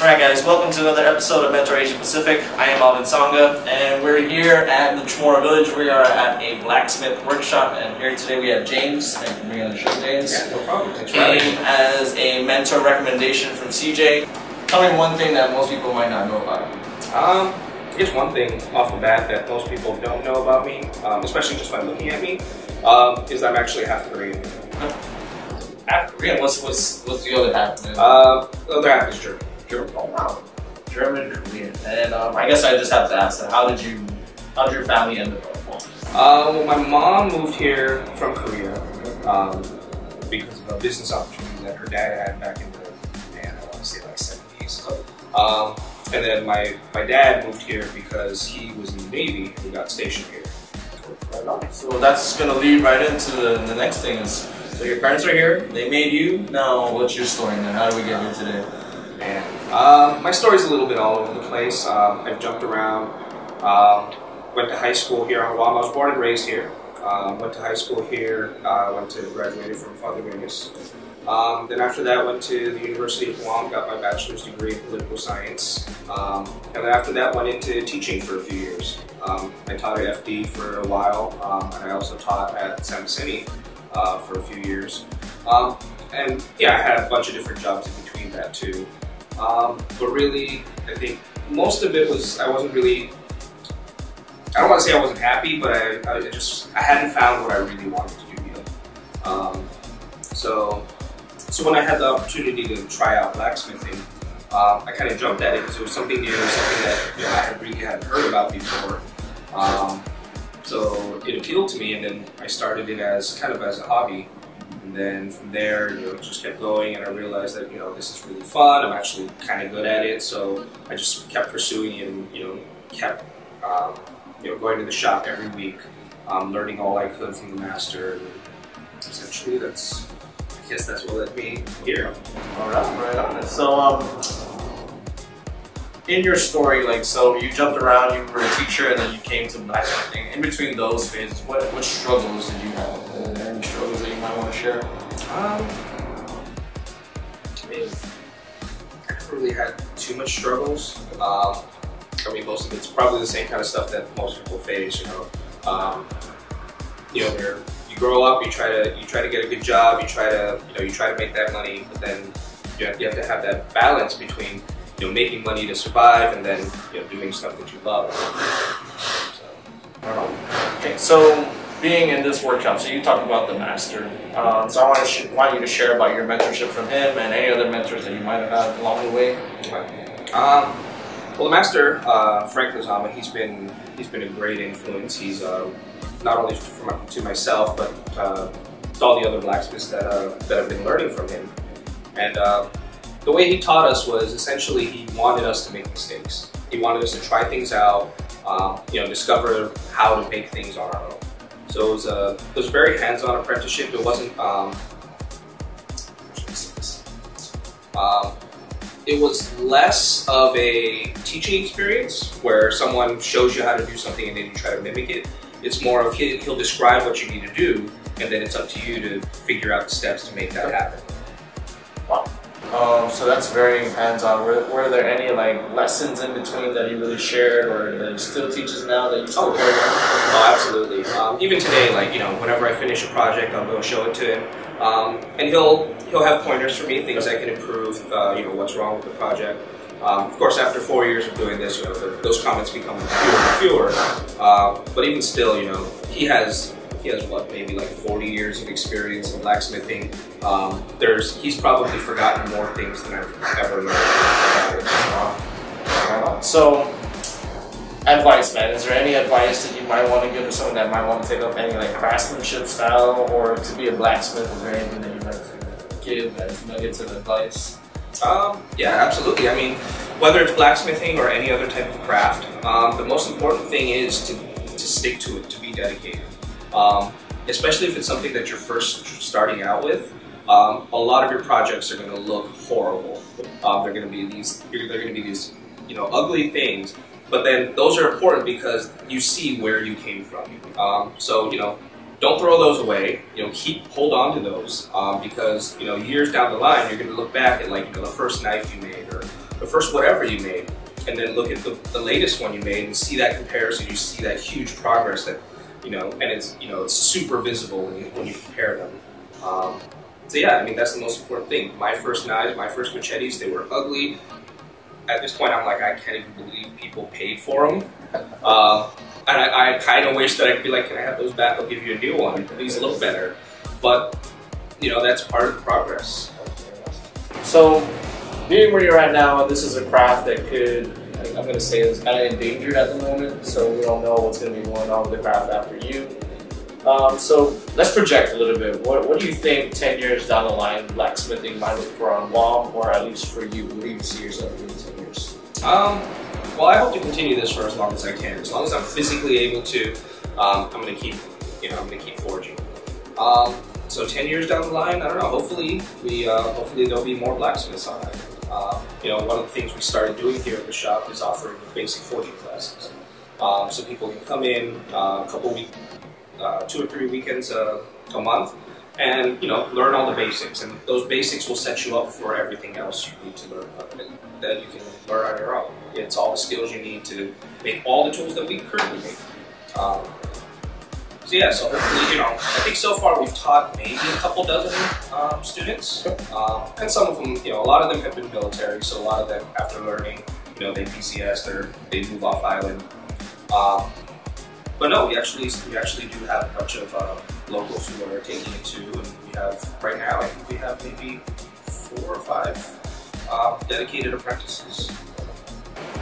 Alright guys, welcome to another episode of Mentor Asia Pacific. I am Alvin Sanga and we're here at the Chamorro Village. We are at a blacksmith workshop and here today we have James. Thank you for being on the show, James. Yeah, no problem. Thanks for Came as a mentor recommendation from CJ. Tell me one thing that most people might not know about you. Um, I guess one thing off the bat that most people don't know about me, um, especially just by looking at me, um, is I'm actually half Korean. Half Korean, what's, what's, what's the other half? Uh, the other half is German. German. Oh wow. German, Korean. And um, I guess I just have to ask that, how did you, how did your family end up? Uh, well, my mom moved here from Korea um, because of a business opportunity that her dad had back in the, man, I want to say like 70s. Um, and then my, my dad moved here because he was in the Navy and he got stationed here. So that's gonna lead right into the, the next thing is, so your parents are here, they made you, now what's your story then? How do we get here today? Man, uh, my story's a little bit all over the place. Um, I've jumped around. Um, went to high school here on Guam. I was born and raised here. Um, went to high school here. Uh, went to graduated from Father Duenas. Um, then after that, went to the University of Guam. Got my bachelor's degree in political science. Um, and then after that, went into teaching for a few years. Um, I taught at FD for a while, um, and I also taught at San Vicente uh, for a few years. Um, and yeah, I had a bunch of different jobs in between that too. Um, but really, I think most of it was I wasn't really. I don't want to say I wasn't happy, but I, I just I hadn't found what I really wanted to do yet. Um, so, so when I had the opportunity to try out blacksmithing, um, I kind of jumped at it because it was something new, something that you know, I had really hadn't heard about before. Um, so it appealed to me, and then I started it as kind of as a hobby. And then from there, you know, it just kept going, and I realized that you know this is really fun. I'm actually kind of good at it, so I just kept pursuing it, and you know, kept um, you know going to the shop every week, um, learning all I could from the master. And essentially, that's I guess that's what led me here. Alright, right on. So, um, in your story, like, so you jumped around, you were a teacher, and then you came to Black blacksmithing. In between those phases, what, what struggles did you have? There any struggles that you might want to share? Um, I I never really had too much struggles. Um, I mean, most of it's probably the same kind of stuff that most people face. You know, um, you know, you're, you grow up, you try to you try to get a good job, you try to you know you try to make that money, but then you have, you have to have that balance between you know making money to survive and then you know doing stuff that you love. So, Okay, so being in this workshop, so you talked about the master. Um, so I want to sh- want you to share about your mentorship from him and any other mentors that you might have had along the way. Um, well, the master, uh, Frank Lizama, he's been he's been a great influence. He's uh, not only for my, to myself, but uh, to all the other blacksmiths that uh, that have been learning from him. And uh, the way he taught us was essentially he wanted us to make mistakes. He wanted us to try things out, um, you know, discover how to make things on our own. So it was a it was a very hands-on apprenticeship. It wasn't. Um, how should I say this? Um, it was less of a teaching experience where someone shows you how to do something and then you try to mimic it. It's more of he, he'll describe what you need to do and then it's up to you to figure out the steps to make that happen. Um, so that's very hands-on. Were, were there any like lessons in between that he really shared, or that he still teaches now that you still Oh. carry on? Oh, absolutely. Um, even today, like you know, whenever I finish a project, I'll go show it to him, um, and he'll he'll have pointers for me, things I can improve. Uh, you know, what's wrong with the project. Um, of course, after four years of doing this, you know, the, those comments become fewer and fewer. Uh, but even still, you know, he has he has what maybe like 40 years of experience in blacksmithing. Um, there's he's probably forgotten more things than I've ever learned. So, advice, man. Is there any advice that you might want to give to someone that might want to take up any like craftsmanship style or to be a blacksmith? Is there anything that you'd like to give as nuggets of advice? Um, yeah, absolutely. I mean, whether it's blacksmithing or any other type of craft, um, the most important thing is to, to stick to it, to be dedicated. Um, especially if it's something that you're first starting out with. Um, a lot of your projects are going to look horrible. Um, they're going to be these. They're going to be these, you know, ugly things. But then those are important because you see where you came from. Um, so you know, don't throw those away. You know, keep hold on to those um, because you know years down the line you're going to look back at like you know the first knife you made or the first whatever you made, and then look at the, the latest one you made and see that comparison. You see that huge progress that you know, and it's you know it's super visible when you, when you compare them. Um, so yeah, I mean that's the most important thing. My first knives, my first machetes, they were ugly. At this point, I'm like, I can't even believe people paid for them. Uh, and I, I kind of wish that I could be like, can I have those back? I'll give you a new one. These look better. But you know, that's part of the progress. So, being where you're at now, this is a craft that could, I'm going to say, is kind of endangered at the moment. So we don't know what's going to be going on with the craft after you. Um, so let's project a little bit. What, what do you think 10 years down the line blacksmithing might look for on Guam, or at least for you? What do you see yourself doing 10 years? Um, well, I hope to continue this for as long as I can. As long as I'm physically able to, um, I'm going to keep, you know, I'm going to keep forging. Um, so 10 years down the line, I don't know. Hopefully, we, uh, hopefully there'll be more blacksmiths on it. Uh, you know, one of the things we started doing here at the shop is offering basic forging classes. Um, so people can come in uh, a couple weeks uh, two or three weekends a, a month and you know learn all the basics. And those basics will set you up for everything else you need to learn that you can learn on your own. It's all the skills you need to make all the tools that we currently make. Um, so yeah so hopefully you know i think so far we've taught maybe a couple dozen um, students. Um, and some of them you know a lot of them have been military so a lot of them after learning you know they pcs they they move off island. Um, but no, we actually we actually do have a bunch of uh, locals who are taking it too, and we have right now I think we have maybe four or five uh, dedicated apprentices.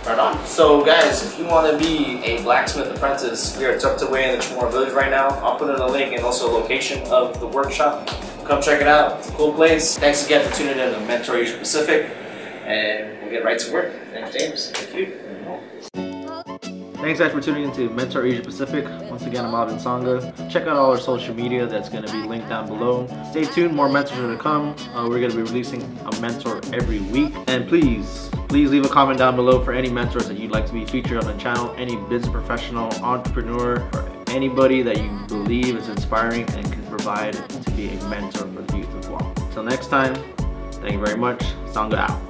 Right on. So guys, if you want to be a blacksmith apprentice, we are tucked away in the Chamorro Village right now. I'll put in a link and also a location of the workshop. Come check it out. It's a cool place. Thanks again for tuning in to Mentor Asia Pacific, and we'll get right to work. Thanks, James. Thank you. Thanks guys for tuning in to Mentor Asia Pacific. Once again, I'm Alvin Sanga. Check out all our social media that's going to be linked down below. Stay tuned, more mentors are to come. Uh, we're going to be releasing a mentor every week. And please, please leave a comment down below for any mentors that you'd like to be featured on the channel, any business professional, entrepreneur, or anybody that you believe is inspiring and can provide to be a mentor for the youth as well. Until next time, thank you very much. Sanga out.